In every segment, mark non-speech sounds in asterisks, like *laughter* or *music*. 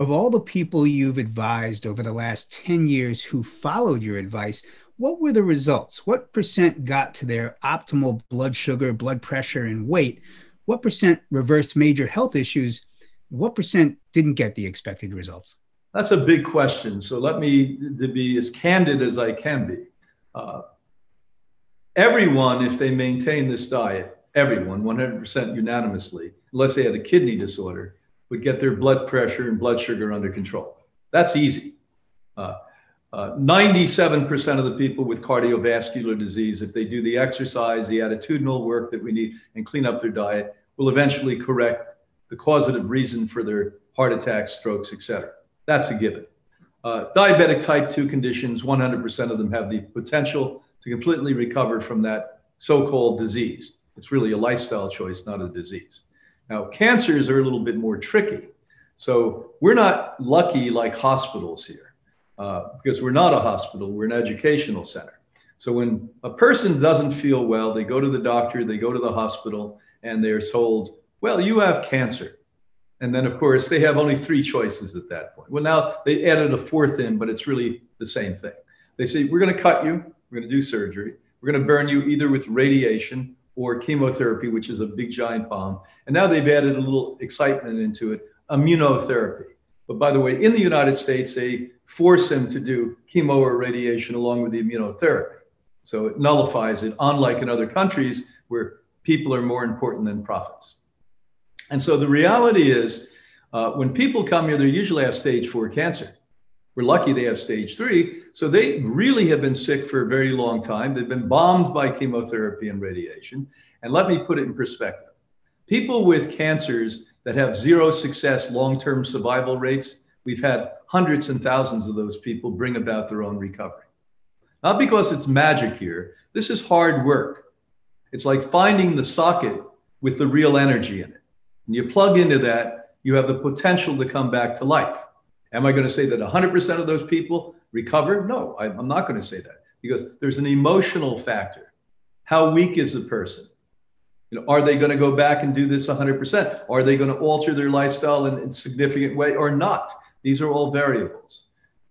Of all the people you've advised over the last 10 years who followed your advice, what were the results? What percent got to their optimal blood sugar, blood pressure, and weight? What percent reversed major health issues? What percent didn't get the expected results? That's a big question. So let me to be as candid as I can be. Uh, everyone, if they maintain this diet, everyone, 100% unanimously, unless they had a kidney disorder, would get their blood pressure and blood sugar under control. That's easy. Uh, uh, 97% of the people with cardiovascular disease, if they do the exercise, the attitudinal work that we need, and clean up their diet, will eventually correct the causative reason for their heart attacks, strokes, etc. That's a given. Uh, diabetic type 2 conditions, 100% of them have the potential to completely recover from that so called disease. It's really a lifestyle choice, not a disease. Now, cancers are a little bit more tricky. So we're not lucky like hospitals here uh, because we're not a hospital, we're an educational center. So when a person doesn't feel well, they go to the doctor, they go to the hospital, and they're told, well, you have cancer. And then, of course, they have only three choices at that point. Well, now they added a fourth in, but it's really the same thing. They say, we're going to cut you, we're going to do surgery, we're going to burn you either with radiation or chemotherapy, which is a big giant bomb. And now they've added a little excitement into it immunotherapy. But by the way, in the United States, they force them to do chemo or radiation along with the immunotherapy. So it nullifies it, unlike in other countries where people are more important than profits. And so the reality is, uh, when people come here, they're usually have stage four cancer. We're lucky they have stage three. So they really have been sick for a very long time. They've been bombed by chemotherapy and radiation. And let me put it in perspective people with cancers that have zero success long term survival rates, we've had hundreds and thousands of those people bring about their own recovery. Not because it's magic here, this is hard work. It's like finding the socket with the real energy in it. And you plug into that, you have the potential to come back to life. Am I going to say that 100% of those people recover? No, I, am not going to say that because there's an emotional factor. How weak is the person? You know, are they going to go back and do this 100%? Are they going to alter their lifestyle in a significant way or not? These are all variables.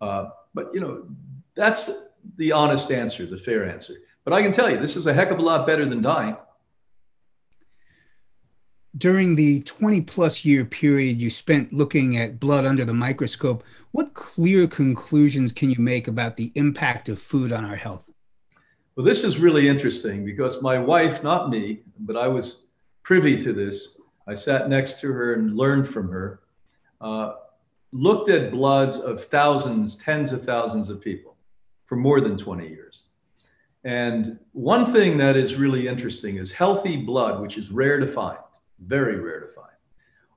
Uh, but you know, that's the honest answer, the fair answer. But I can tell you, this is a heck of a lot better than dying during the 20 plus year period you spent looking at blood under the microscope, what clear conclusions can you make about the impact of food on our health? Well, this is really interesting because my wife, not me, but I was privy to this. I sat next to her and learned from her, uh, looked at bloods of thousands, tens of thousands of people for more than 20 years. And one thing that is really interesting is healthy blood, which is rare to find very rare to find,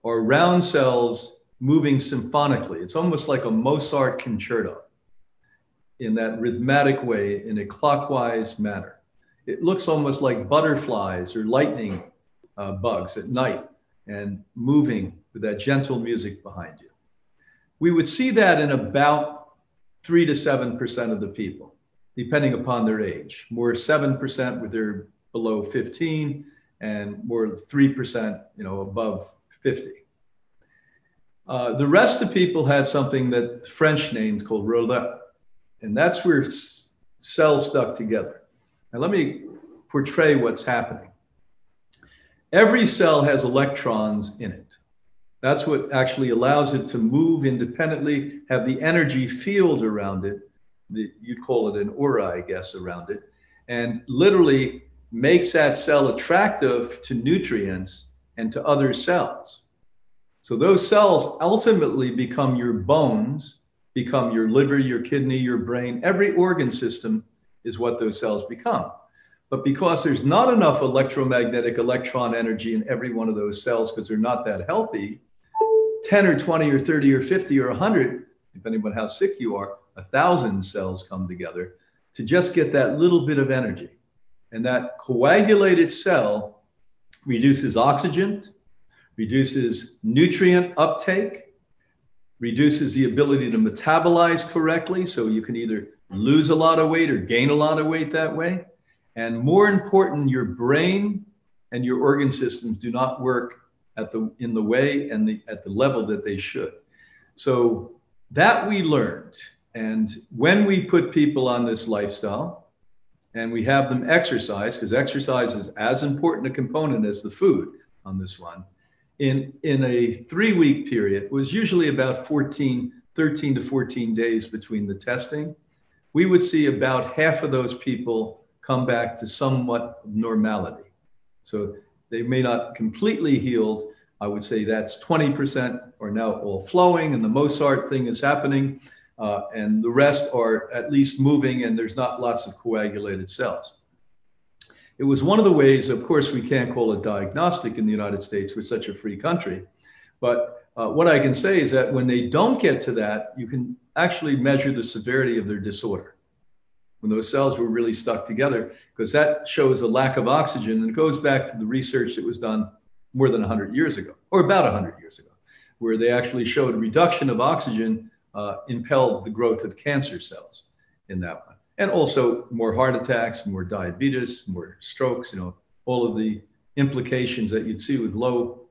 or round cells moving symphonically. It's almost like a Mozart concerto in that rhythmic way, in a clockwise manner. It looks almost like butterflies or lightning uh, bugs at night and moving with that gentle music behind you. We would see that in about three to 7% of the people, depending upon their age. More 7% with their below 15, and more 3%, you know, above 50. Uh, the rest of people had something that French named called rouleau, and that's where s- cells stuck together. Now, let me portray what's happening. Every cell has electrons in it. That's what actually allows it to move independently, have the energy field around it. The, you'd call it an aura, I guess, around it, and literally makes that cell attractive to nutrients and to other cells. So those cells ultimately become your bones, become your liver, your kidney, your brain. Every organ system is what those cells become. But because there's not enough electromagnetic electron energy in every one of those cells because they're not that healthy, 10 or 20 or 30 or 50 or 100, depending on how sick you are, a thousand cells come together to just get that little bit of energy. And that coagulated cell reduces oxygen, reduces nutrient uptake, reduces the ability to metabolize correctly. So you can either lose a lot of weight or gain a lot of weight that way. And more important, your brain and your organ systems do not work at the in the way and the at the level that they should. So that we learned. And when we put people on this lifestyle and we have them exercise, because exercise is as important a component as the food on this one, in, in a three week period, was usually about 14, 13 to 14 days between the testing, we would see about half of those people come back to somewhat normality. So they may not completely healed. I would say that's 20% are now all flowing and the Mozart thing is happening. Uh, and the rest are at least moving and there's not lots of coagulated cells. It was one of the ways, of course, we can't call it diagnostic in the United States. We're such a free country. But uh, what I can say is that when they don't get to that, you can actually measure the severity of their disorder when those cells were really stuck together, because that shows a lack of oxygen. And it goes back to the research that was done more than 100 years ago, or about 100 years ago, where they actually showed reduction of oxygen uh, impelled the growth of cancer cells in that one. And also more heart attacks, more diabetes, more strokes, you know, all of the implications that you'd see with low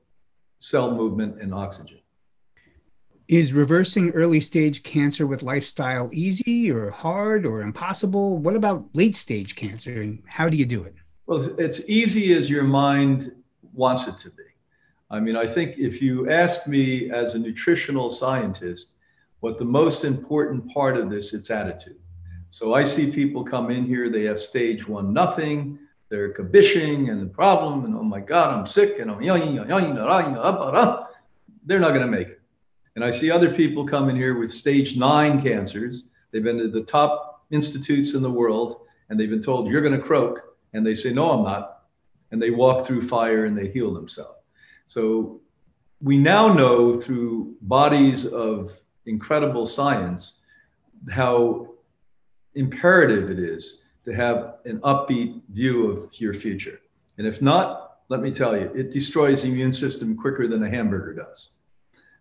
cell movement and oxygen. Is reversing early stage cancer with lifestyle easy or hard or impossible? What about late stage cancer and how do you do it? Well, it's easy as your mind wants it to be. I mean, I think if you ask me as a nutritional scientist, what the most important part of this, it's attitude. So I see people come in here, they have stage one nothing, they're kibitzing and the problem, and oh my God, I'm sick, and I'm they're not going to make it. And I see other people come in here with stage nine cancers. They've been to the top institutes in the world and they've been told, you're going to croak. And they say, no, I'm not. And they walk through fire and they heal themselves. So we now know through bodies of incredible science how imperative it is to have an upbeat view of your future. And if not, let me tell you, it destroys the immune system quicker than a hamburger does.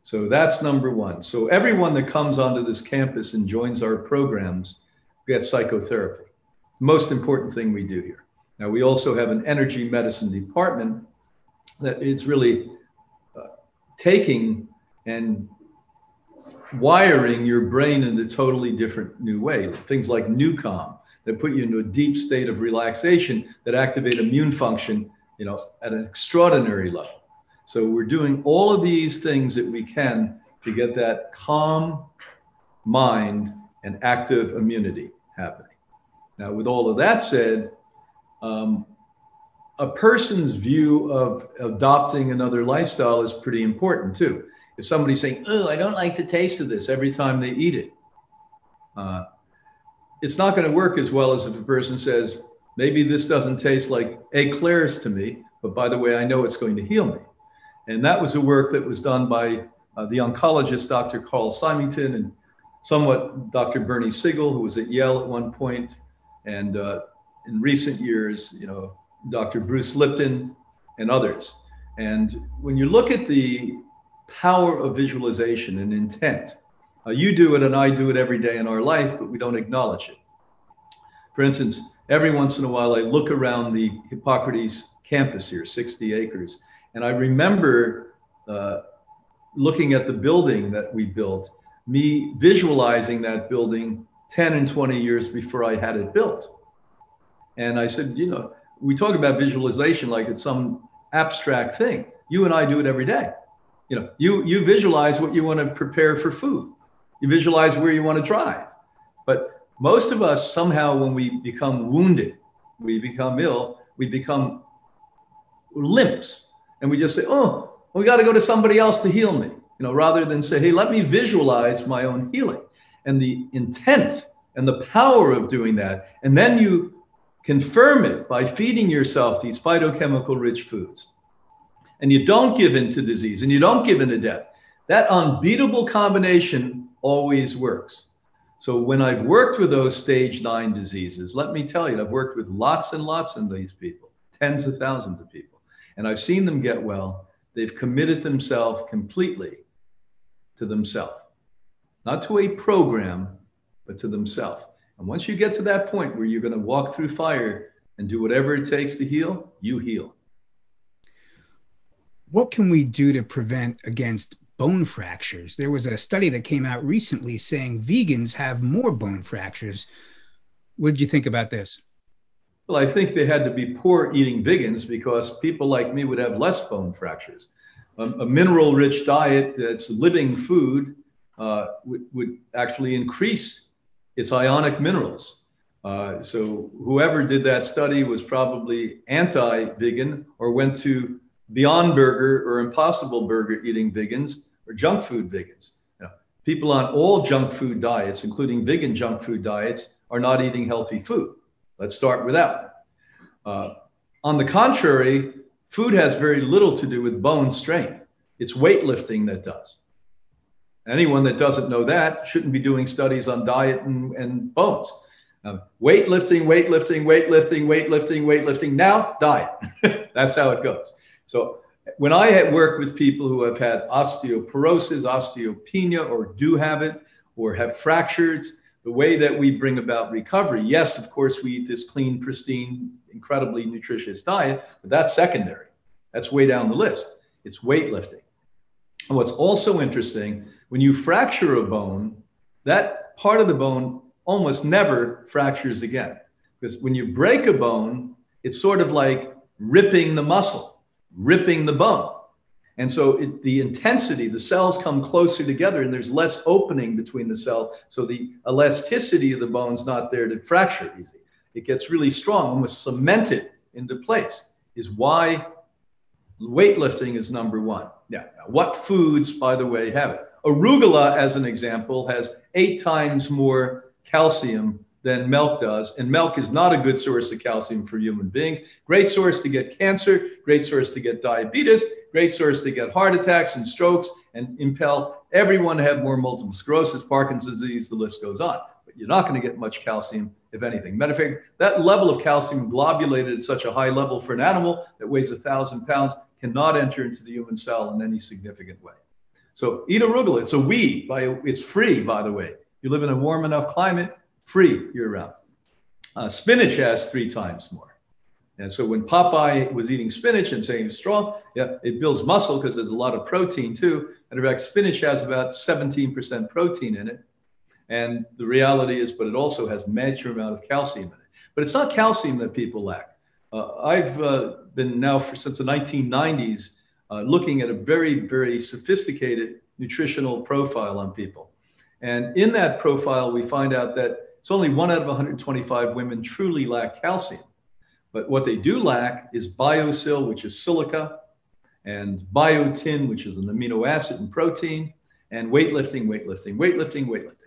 So that's number one. So everyone that comes onto this campus and joins our programs gets psychotherapy. Most important thing we do here. Now we also have an energy medicine department that is really uh, taking and wiring your brain in a totally different new way. Things like NuCalm that put you into a deep state of relaxation that activate immune function, you know, at an extraordinary level. So we're doing all of these things that we can to get that calm mind and active immunity happening. Now, with all of that said, um, a person's view of adopting another lifestyle is pretty important too. If somebody's saying, "Oh, I don't like the taste of this," every time they eat it, uh, it's not going to work as well as if a person says, "Maybe this doesn't taste like eclairs to me, but by the way, I know it's going to heal me." And that was a work that was done by uh, the oncologist, Dr. Carl Simonton, and somewhat Dr. Bernie Siegel, who was at Yale at one point, and uh, in recent years, you know, Dr. Bruce Lipton and others. And when you look at the power of visualization and intent, uh, you do it and I do it every day in our life, but we don't acknowledge it. For instance, every once in a while, I look around the Hippocrates campus here, 60 acres, and I remember uh, looking at the building that we built, me visualizing that building 10 and 20 years before I had it built. And I said, you know, we talk about visualization like it's some abstract thing. You and I do it every day. You know, you you visualize what you want to prepare for food. You visualize where you want to drive. But most of us somehow when we become wounded, we become ill, we become limps and we just say, oh, we got to go to somebody else to heal me, you know, rather than say, hey, let me visualize my own healing and the intent and the power of doing that. And then you confirm it by feeding yourself these phytochemical rich foods. And you don't give in to disease and you don't give in to death. That unbeatable combination always works. So when I've worked with those stage nine diseases, let me tell you, I've worked with lots and lots of these people, tens of thousands of people. And I've seen them get well. They've committed themselves completely to themselves, not to a program, but to themselves. And once you get to that point where you're going to walk through fire and do whatever it takes to heal, you heal. What can we do to prevent against bone fractures. There was a study that came out recently saying vegans have more bone fractures. What did you think about this? Well, I think they had to be poor eating vegans because people like me would have less bone fractures. Um, a mineral rich diet that's living food uh, would, would actually increase its ionic minerals. Uh, so whoever did that study was probably anti-vegan or went to Beyond Burger or Impossible Burger eating vegans or junk food vegans. People on all junk food diets, including vegan junk food diets, are not eating healthy food. Let's start with that. Uh, on the contrary, food has very little to do with bone strength. It's weightlifting that does. Anyone that doesn't know that shouldn't be doing studies on diet and, and bones. Um, weightlifting, weightlifting, weightlifting, weightlifting, weightlifting. Now, diet. *laughs* That's how it goes. So when I work with people who have had osteoporosis, osteopenia, or do have it, or have fractures, the way that we bring about recovery, yes, of course, we eat this clean, pristine, incredibly nutritious diet, but that's secondary. That's way down the list. It's weightlifting. And what's also interesting, when you fracture a bone, that part of the bone almost never fractures again. Because when you break a bone, it's sort of like ripping the muscle, ripping the bone. And so it, the intensity, the cells come closer together and there's less opening between the cell. So the elasticity of the bone's not there to fracture easy. It gets really strong, almost cemented into place, is why weightlifting is number one. Yeah. What foods, by the way, have it? Arugula, as an example, has eight times more calcium than milk does. And milk is not a good source of calcium for human beings. Great source to get cancer, great source to get diabetes, great source to get heart attacks and strokes and impel everyone to have more multiple sclerosis, Parkinson's disease, the list goes on. But you're not going to get much calcium, if anything. Matter of fact, that level of calcium globulated at such a high level for an animal that weighs a thousand pounds cannot enter into the human cell in any significant way. So eat arugula. It's a weed. By, it's free, by the way. You live in a warm enough climate, free year round. Uh, spinach has three times more. And so when Popeye was eating spinach and saying strong, yeah, it builds muscle because there's a lot of protein too. And in fact, spinach has about 17% protein in it. And the reality is, but it also has a major amount of calcium in it. But it's not calcium that people lack. Uh, I've uh, been now for since the 1990s uh, looking at a very, very sophisticated nutritional profile on people. And in that profile, we find out that it's only one out of 125 women truly lack calcium. But what they do lack is biosil, which is silica, and biotin, which is an amino acid and protein, and weightlifting, weightlifting, weightlifting, weightlifting.